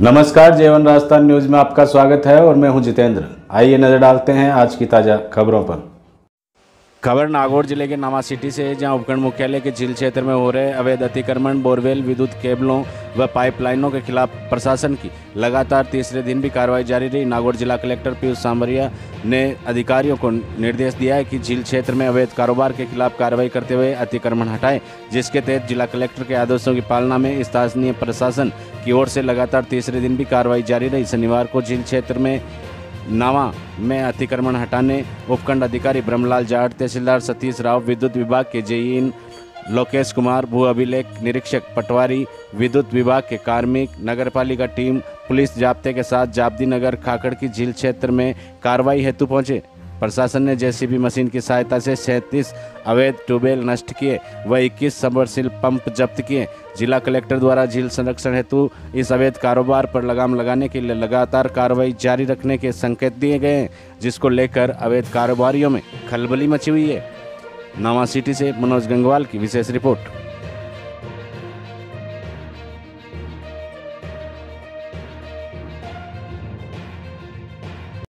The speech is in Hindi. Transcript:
नमस्कार जेवन राजस्थान न्यूज़ में आपका स्वागत है और मैं हूँ जितेंद्र। आइए नज़र डालते हैं आज की ताज़ा खबरों पर। खबर नागौर ज़िले के नामा सिटी से है, जहाँ उपखंड मुख्यालय के झील क्षेत्र में हो रहे अवैध अतिक्रमण, बोरवेल, विद्युत केबलों व पाइपलाइनों के खिलाफ प्रशासन की लगातार तीसरे दिन भी कार्रवाई जारी रही। नागौर जिला कलेक्टर पीयूष सांवरिया ने अधिकारियों को निर्देश दिया है कि झील क्षेत्र में अवैध कारोबार के खिलाफ कार्रवाई करते हुए अतिक्रमण हटाएँ, जिसके तहत जिला कलेक्टर के आदेशों की पालना में स्थानीय प्रशासन की ओर से लगातार तीसरे दिन भी कार्रवाई जारी रही। शनिवार को झील क्षेत्र में नावा में अतिक्रमण हटाने, उपखंड अधिकारी ब्रह्मलाल जाट, तहसीलदार सतीश राव, विद्युत विभाग के जेईन लोकेश कुमार, भू अभिलेख निरीक्षक पटवारी, विद्युत विभाग के कार्मिक, नगरपालिका टीम, पुलिस जाब्ते के साथ जाबदी नगर खाकड़ की झील क्षेत्र में कार्रवाई हेतु पहुँचे। प्रशासन ने जेसीबी मशीन की सहायता से सैंतीस अवैध ट्यूबवेल नष्ट किए व 21 सबमर्सिल पंप जब्त किए। जिला कलेक्टर द्वारा झील संरक्षण हेतु इस अवैध कारोबार पर लगाम लगाने के लिए लगातार कार्रवाई जारी रखने के संकेत दिए गए हैं, जिसको लेकर अवैध कारोबारियों में खलबली मची हुई है। नावा सिटी से मनोज गंगवाल की विशेष रिपोर्ट।